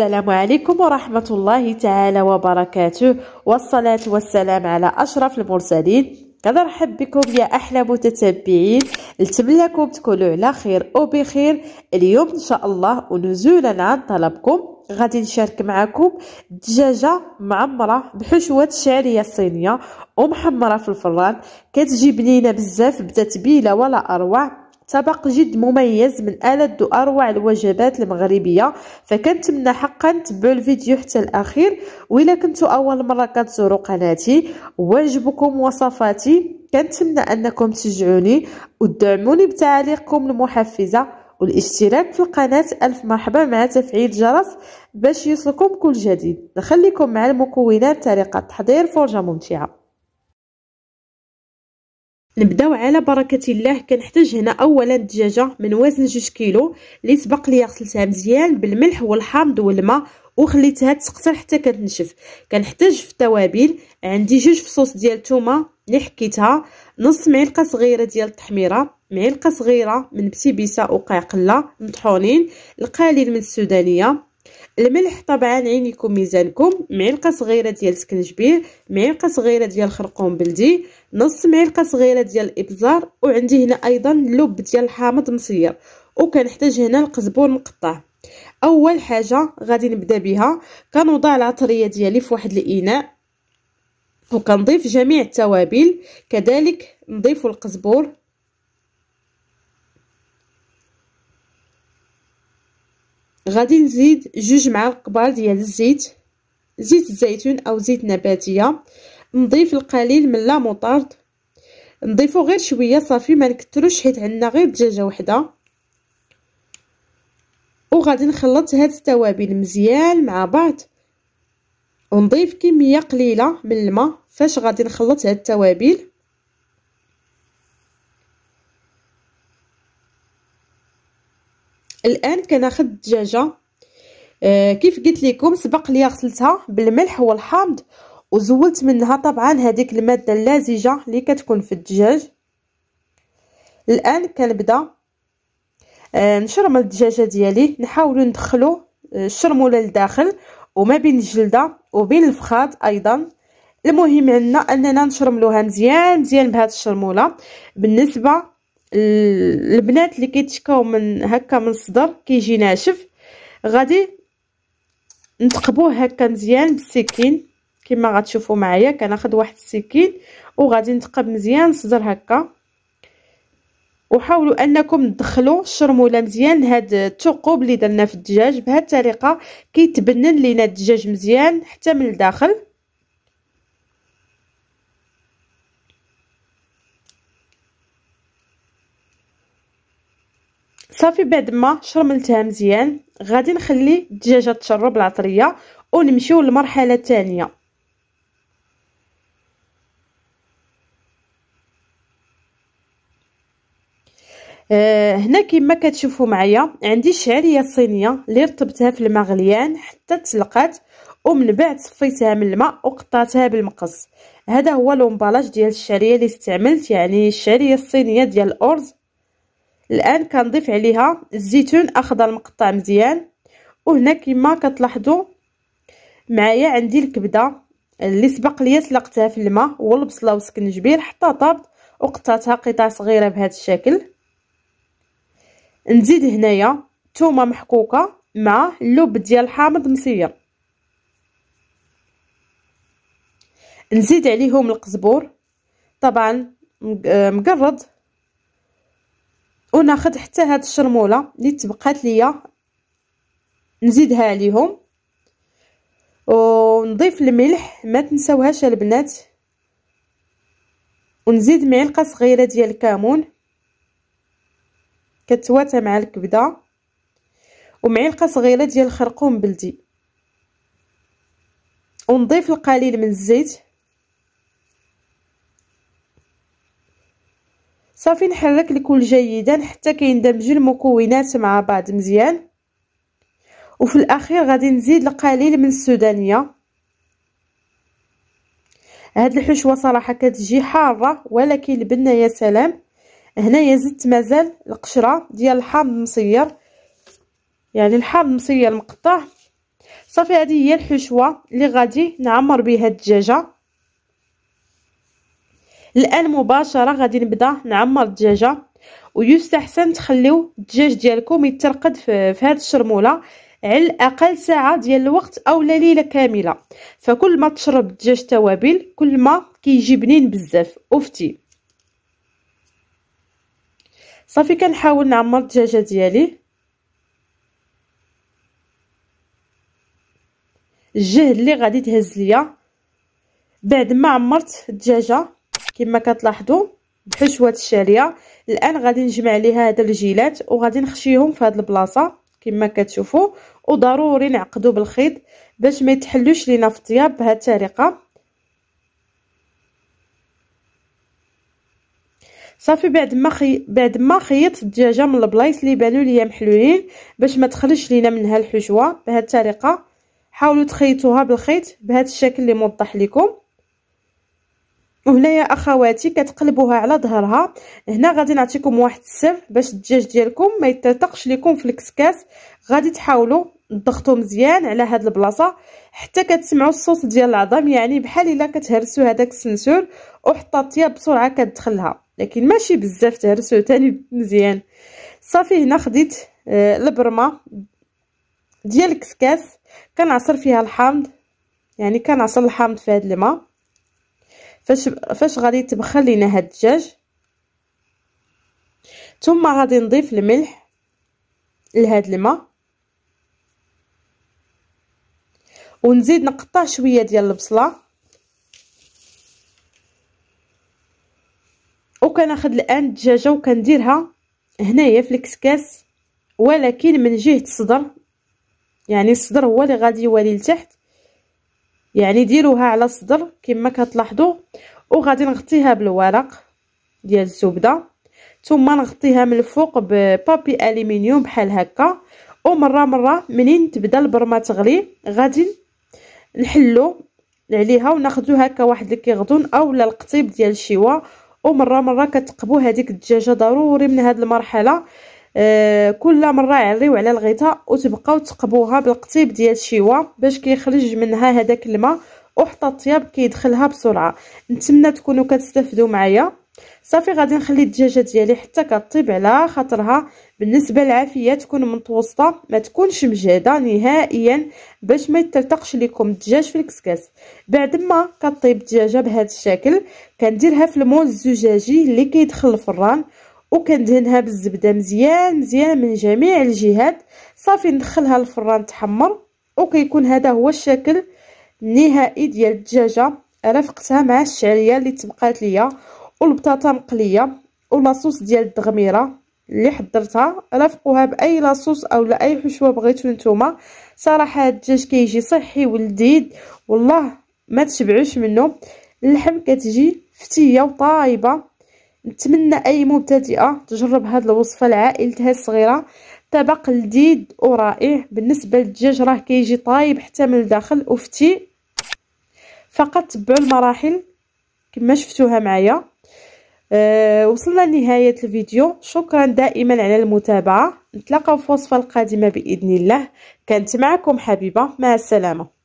السلام عليكم ورحمة الله تعالى وبركاته. والصلاة والسلام على أشرف المرسلين. كنرحب بكم يا أحلى متتبعين. نتمنى لكم تكونوا على خير وبخير. اليوم إن شاء الله ونزولا عن طلبكم غادي نشارك معكم دجاجة معمرة بحشوة الشعرية الصينية ومحمرة في الفران. كتجي بنينة بزاف بتتبيلة ولا أروع. طبق جد مميز من ألذ وأروع الوجبات المغربية فكنتمنى حقا تبعوا الفيديو حتى الأخير وإلا كنتوا أول مرة كتزوروا قناتي. وعجبكم وصفاتي كنتمنى أنكم تشجعوني وتدعموني بتعليقكم المحفزة والاشتراك في القناة ألف مرحبا مع تفعيل الجرس باش يوصلكم كل جديد. نخليكم مع المكونات طريقة تحضير فرجة ممتعة. نبداو على بركة الله. كنحتاج هنا اولا دجاجه من وزن جوج كيلو اللي سبق لي غسلتها مزيان بالملح والحامض والماء وخليتها تسقطر حتى كتنشف. كنحتاج في التوابل. عندي جوج فصوص ديال الثومه اللي حكيتها. نص معلقة صغيرة ديال التحميرة معلقة صغيرة من بسيبيسه وقاقلة مطحونين القليل من السودانية. الملح طبعا عينيكم ميزانكم. معلقة صغيرة ديال السكنجبير معلقة صغيرة ديال الخرقوم بلدي نص معلقة صغيرة ديال الابزار وعندي هنا أيضا لب ديال الحامض مصير وكنحتاج هنا القزبور مقطع أول حاجة غادي نبدأ بها. كنوضع العطرية ديالي في واحد الإناء وكنضيف جميع التوابل. كذلك نضيف القزبور. غادي نزيد جوج معالق كبار ديال الزيت زيت الزيتون أو زيت نباتية. نضيف القليل من لا موطارد نضيفو غير شوية صافي ما نكثروش حيت عندنا غير دجاجة وحدة. وغادي نخلط هاد التوابل مزيان مع بعض. ونضيف كمية قليلة من الماء فاش غادي نخلط هاد التوابل. الآن كناخذ الدجاجة. آه كيف قلت لكم سبق لي غسلتها بالملح والحامض وزولت منها طبعا هذيك المادة اللازجة اللي كتكون في الدجاج. الآن كنبدأ آه نشرمل الدجاجة ديالي نحاول ندخلو آه، الشرموله لداخل وما بين الجلدة وبين الفخاد أيضا. المهم عندنا أننا نشرملوها مزيان مزيان بهذه الشرمولة. بالنسبة البنات اللي كيتشكاو من هكا من الصدر كيجي ناشف. غادي نتقبوه هكا مزيان بالسكين. كما غتشوفوا معايا كناخذ واحد السكين وغادي نتقب مزيان الصدر هكا. وحاولوا أنكم تدخلوا الشرموله مزيان هاد الثقوب اللي درنا في الدجاج. بهذه الطريقة كيتبنن لينا الدجاج مزيان حتى من الداخل. صافي بعد ما شرملتها مزيان غادي نخلي الدجاجه تشرب العطرية ونمشيو للمرحله الثانية آه هنا كما كتشوفوا معايا عندي الشعريه الصينيه اللي رطبتها في الماء غليان حتى تسلقات ومن بعد صفيتها من الماء وقطعتها بالمقص. هذا هو لومبالاج ديال الشعرية اللي استعملت يعني الشعرية الصينية ديال الأرز. الآن كنضيف عليها الزيتون اخضر مقطع مزيان. وهنا كما كتلاحظوا معايا عندي الكبدة اللي سبق ليا سلقتها في الماء والبصله والسكنجبير حتى طابت وقطعتها قطع صغيرة بهذا الشكل. نزيد هنايا ثومه محكوكه مع اللب ديال الحامض مصير نزيد عليهم القزبور. طبعا مقرض وناخذ حتى هاد الشرمولة اللي تبقات ليا نزيدها عليهم. ونضيف الملح ما تنساوهاش البنات. ونزيد معلقة صغيرة ديال الكمون. كتواتى مع الكبدة. ومعلقة صغيرة ديال الخرقوم بلدي. ونضيف القليل من الزيت. صافي نحرك الكل جيدا حتى كيندمجوا المكونات مع بعض مزيان. وفي الأخير غادي نزيد القليل من السودانية. هاد الحشوة صراحة كتجي حارة ولكن البنة يا سلام هنايا زدت مازال القشرة ديال الحامض مصير. يعني الحامض مصير مقطع. صافي هذه هي الحشوة اللي غادي نعمر بها الدجاجة. الآن مباشرة غادي نبدأ. نعمر الدجاجة. ويستحسن تخليو الدجاج ديالكم يترقد في, في هذه الشرمولة على الأقل ساعة ديال الوقت أو ليلة كاملة. فكل ما تشرب الدجاج توابل كل ما كيجي بنين بزاف. أفتي. صافي كنحاول. نعمر الدجاجة ديالي. الجهد اللي غادي تهز ليا. بعد ما عمرت الدجاجة كما كتلاحظوا بحشوة الشاريه الآن غادي نجمع ليها هاد الرجيلات وغادي نخشيهم في هاد البلاصة كما كتشوفوا وضروري نعقدو بالخيط باش ما يتحلوش لينا في الطياب بهاد الطريقة. صافي بعد ما خي... بعد ما خيطت الدجاجة من البلايص اللي بانوا ليا محلولين باش ما تخرجش لينا منها الحشوة بهاد الطريقة. حاولوا تخيطوها بالخيط بهذا الشكل اللي موضح لكم. وهنايا أخواتي كتقلبوها على ظهرها. هنا غادي نعطيكم واحد السر باش الدجاج ديالكم ما يترتقش لكم في الكسكاس غادي تحاولوا تضغطوا مزيان على هاد البلاصة حتى كتسمعوا الصوت ديال العظام. يعني بحال إلا كتهرسوا هذاك السنسور الطياب بسرعة كتدخلها. لكن ماشي بزاف تهرسوا تاني مزيان. صافي هنا خديت آه البرمة ديال الكسكاس كنعصر فيها الحامض. يعني كنعصر الحامض في هاد الماء. فاش فاش غادي يتبخر لينا هاد الدجاج؟ ثم غادي نضيف الملح لهاد الماء. ونزيد نقطع شوية ديال البصلة. وكناخذ الآن الدجاجة وكنديرها هنايا في الكسكاس ولكن من جهة الصدر. يعني الصدر هو اللي غادي يوالي لتحت. يعني ديروها على الصدر كما كتلاحظوا وغادي نغطيها بالورق ديال الزبدة. ثم نغطيها من الفوق ببابي الومنيوم بحال هكا. ومرة مرة منين تبدا البرمة تغلي غادي نحلو عليها وناخذو هكا واحد الكيغدون اولا القطيب ديال الشيوا ومرة مرة كتقبو هذيك الدجاجة ضروري من هذه المرحلة. كل مره عريو على الغطاء وتبقاو تقبوها بالقطيب ديال الشيوا باش كيخرج منها هذاك الماء وحتى الطياب كيدخلها بسرعة. نتمنى تكونوا كتستافدوا معايا. صافي غادي نخلي الدجاجة ديالي حتى كطيب على خاطرها. بالنسبة للعافية تكون متوسطه ما تكونش مجهدة نهائيا باش ما يتلتقش لكم الدجاج في الكسكاس بعد ما كطيب الدجاجة بهذا الشكل كنديرها في المول الزجاجي اللي كيدخل الفران وكندهنها بالزبدة مزيان مزيان من جميع الجهات. صافي ندخلها للفران تحمر. وكيكون هذا هو الشكل النهائي ديال الدجاجة. رافقتها مع الشعرية اللي تبقات ليا والبطاطا مقلية ولاصوص ديال الدغميرة اللي حضرتها. رافقوها بأي لاصوص أو أي حشوة بغيتو نتوما. صراحة الدجاج كيجي صحي ولذيذ. والله ما تشبعوش منه. اللحم كتجي فتية وطايبة. نتمنى أي مبتدئة تجرب هذه الوصفة لعائلتها الصغيرة. طبق لذيذ ورائع. بالنسبة للدجاج راه كيجي طايب حتى من الداخل. وفتي فقط تبعوا المراحل كما شفتوها معايا. أه وصلنا لنهاية الفيديو. شكرا دائما على المتابعة. نتلاقاو في وصفه القادمة بإذن الله. كانت معكم حبيبة. مع السلامة.